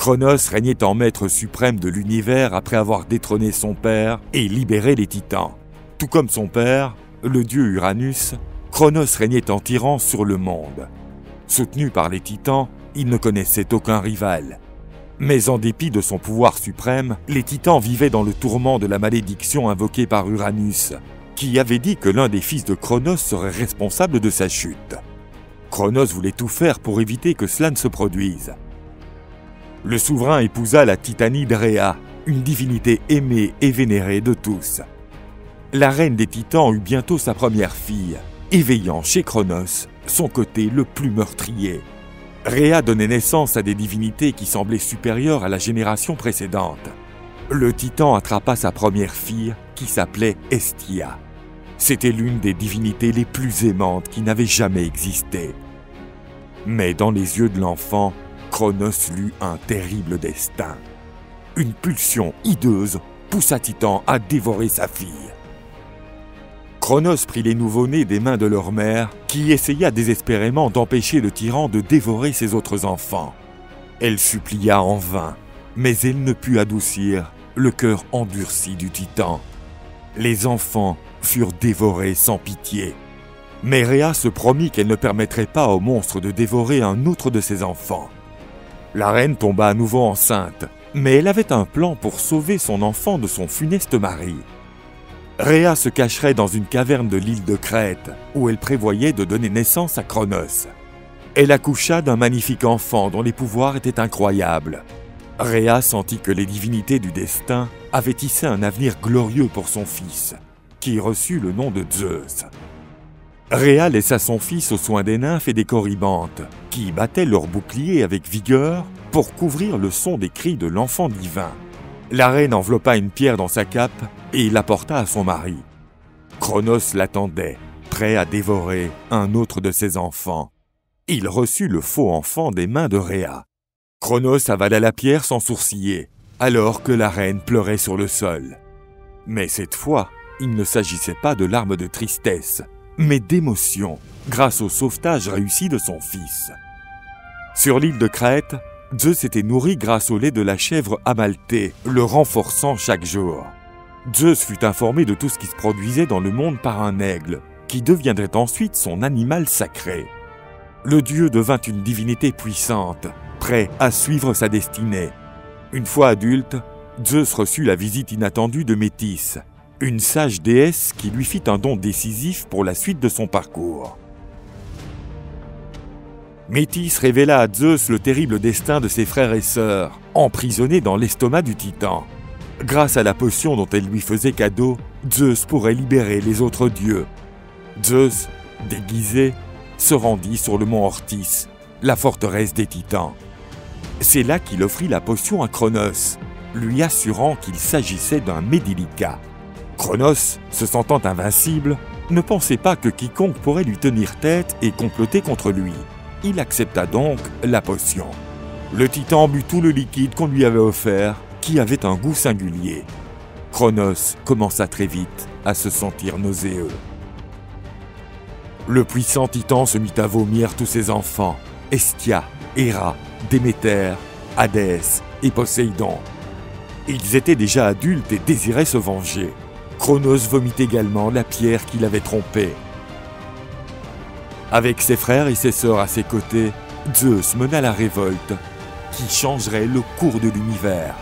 Chronos régnait en maître suprême de l'univers après avoir détrôné son père et libéré les titans. Tout comme son père, le dieu Uranus, Chronos régnait en tyran sur le monde. Soutenu par les titans, il ne connaissait aucun rival. Mais en dépit de son pouvoir suprême, les titans vivaient dans le tourment de la malédiction invoquée par Uranus, qui avait dit que l'un des fils de Chronos serait responsable de sa chute. Chronos voulait tout faire pour éviter que cela ne se produise. Le souverain épousa la titanide Rhea, une divinité aimée et vénérée de tous. La reine des titans eut bientôt sa première fille, éveillant chez Chronos son côté le plus meurtrier. Rhea donnait naissance à des divinités qui semblaient supérieures à la génération précédente. Le titan attrapa sa première fille, qui s'appelait Estia. C'était l'une des divinités les plus aimantes qui n'avaient jamais existé. Mais dans les yeux de l'enfant, Chronos lut un terrible destin. Une pulsion hideuse poussa Titan à dévorer sa fille. Chronos prit les nouveau-nés des mains de leur mère, qui essaya désespérément d'empêcher le tyran de dévorer ses autres enfants. Elle supplia en vain, mais elle ne put adoucir le cœur endurci du titan. Les enfants furent dévorés sans pitié. Mais Rhea se promit qu'elle ne permettrait pas au monstre de dévorer un autre de ses enfants. La reine tomba à nouveau enceinte, mais elle avait un plan pour sauver son enfant de son funeste mari. Rhea se cacherait dans une caverne de l'île de Crète, où elle prévoyait de donner naissance à Cronos. Elle accoucha d'un magnifique enfant dont les pouvoirs étaient incroyables. Rhea sentit que les divinités du destin avaient tissé un avenir glorieux pour son fils, qui reçut le nom de Zeus. Rhea laissa son fils aux soins des nymphes et des corybantes, qui battaient leurs boucliers avec vigueur pour couvrir le son des cris de l'enfant divin. La reine enveloppa une pierre dans sa cape et l'apporta à son mari. Chronos l'attendait, prêt à dévorer un autre de ses enfants. Il reçut le faux enfant des mains de Rhea. Chronos avala la pierre sans sourciller, alors que la reine pleurait sur le sol. Mais cette fois, il ne s'agissait pas de larmes de tristesse, mais d'émotion, grâce au sauvetage réussi de son fils. Sur l'île de Crète, Zeus était nourri grâce au lait de la chèvre amaltée, le renforçant chaque jour. Zeus fut informé de tout ce qui se produisait dans le monde par un aigle, qui deviendrait ensuite son animal sacré. Le dieu devint une divinité puissante, prêt à suivre sa destinée. Une fois adulte, Zeus reçut la visite inattendue de Métis, une sage déesse qui lui fit un don décisif pour la suite de son parcours. Métis révéla à Zeus le terrible destin de ses frères et sœurs, emprisonnés dans l'estomac du titan. Grâce à la potion dont elle lui faisait cadeau, Zeus pourrait libérer les autres dieux. Zeus, déguisé, se rendit sur le mont Ortis, la forteresse des titans. C'est là qu'il offrit la potion à Chronos, lui assurant qu'il s'agissait d'un médilica. Chronos, se sentant invincible, ne pensait pas que quiconque pourrait lui tenir tête et comploter contre lui. Il accepta donc la potion. Le titan but tout le liquide qu'on lui avait offert, qui avait un goût singulier. Chronos commença très vite à se sentir nauséeux. Le puissant titan se mit à vomir tous ses enfants, Estia, Héra, Déméter, Hadès et Poséidon. Ils étaient déjà adultes et désiraient se venger. Chronos vomit également la pierre qui l'avait trompé. Avec ses frères et ses sœurs à ses côtés, Zeus mena la révolte qui changerait le cours de l'univers.